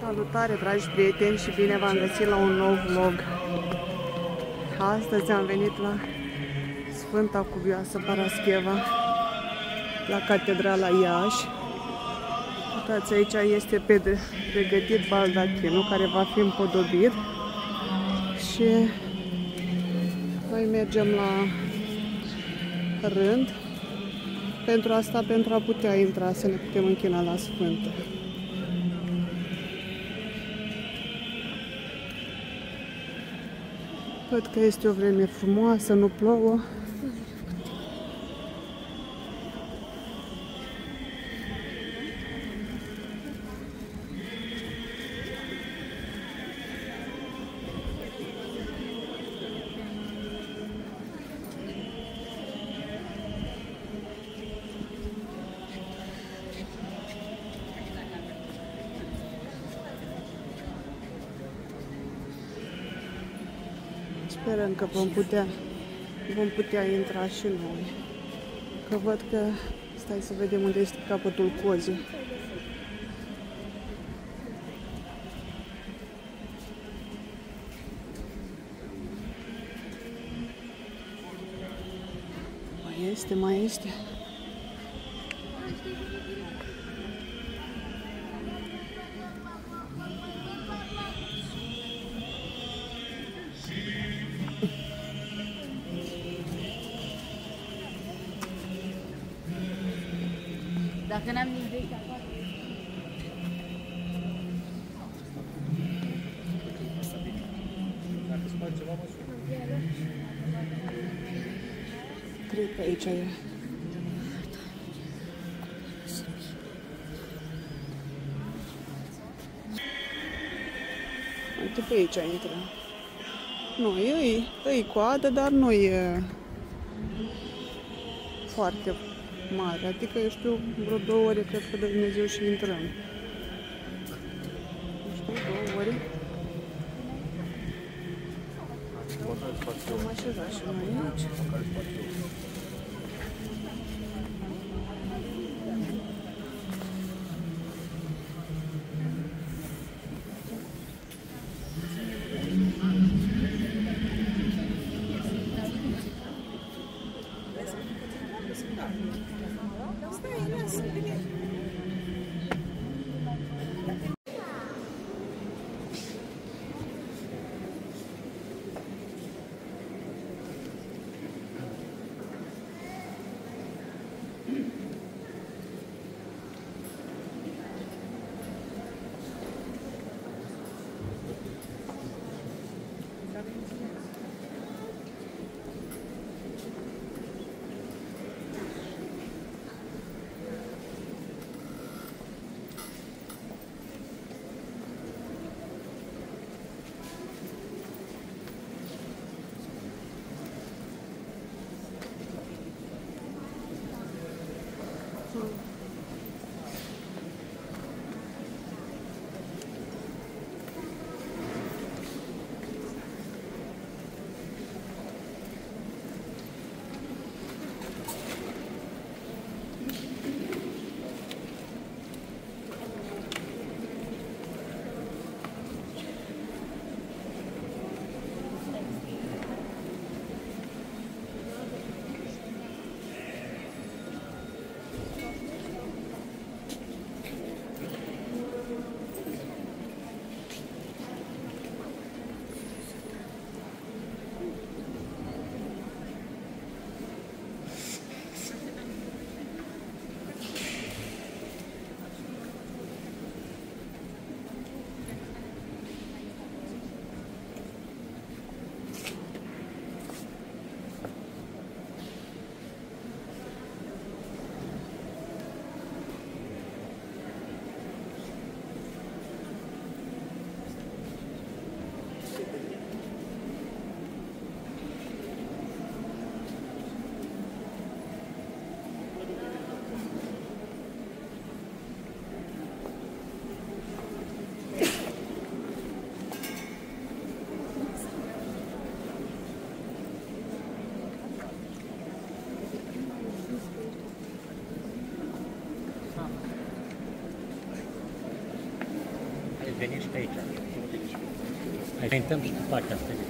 Salutare, dragi prieteni, și bine v-am găsit la un nou vlog. Astăzi am venit la Sfânta Cuvioasă Parascheva, la Catedrala Iași. Uitați, aici este pregătit baldachinul care va fi împodobit și noi mergem la rând pentru asta, pentru a putea intra, să ne putem închina la Sfântă. Văd că este o vreme frumoasă, nu plouă. Sperăm că vom putea, vom putea intra și noi. Că văd că, stai să vedem unde este capătul cozii. Mai este, mai este. Dacă n-am nici de acasă. Cred că aici e. Uite pe aici intră. Nu, e, e coadă, dar nu e foarte mare. Adică, eu știu, vreo două ore, cred că de Dumnezeu și intrăm. Nu știu, două ore. Am așezat și noi aici. não daí, né? Veni și pe aici. Mai intăm și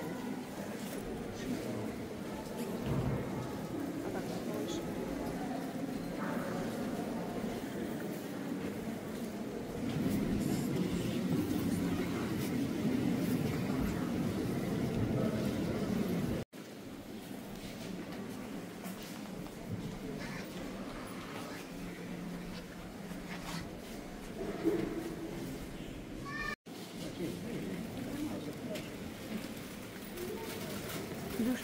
違う。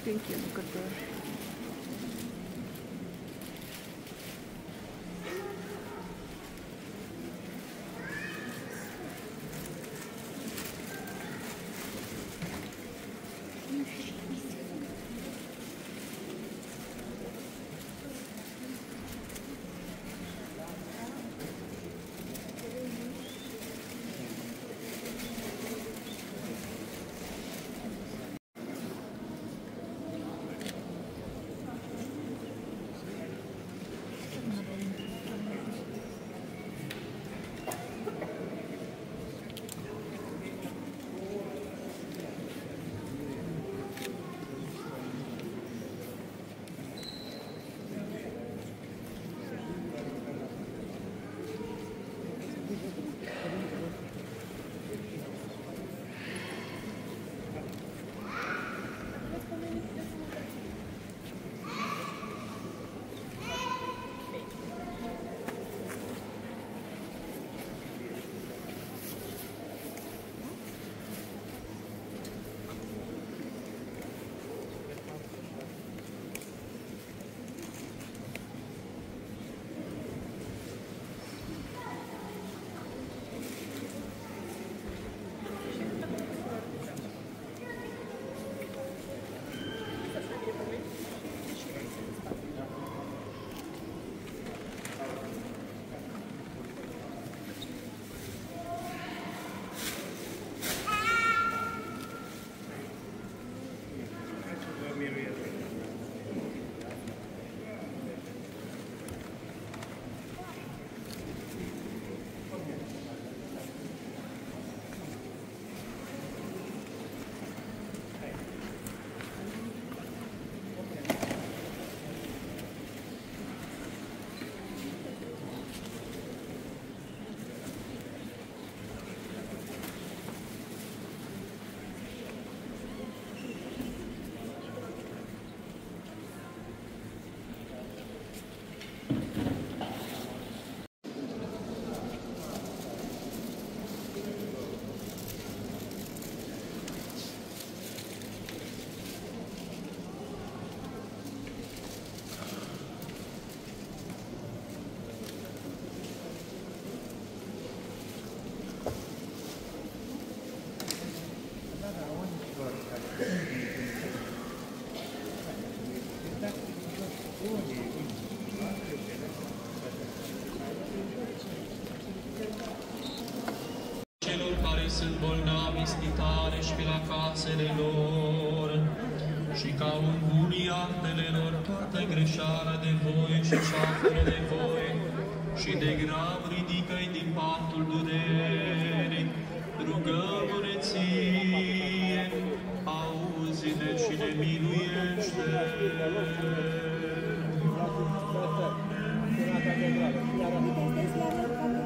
Butonul. Nu știu încă ceară de voi și ceafără de voi și de grav ridică-i din patul durerii. Rugăm-ne ție, auzi-ne și ne miluiește. Amen.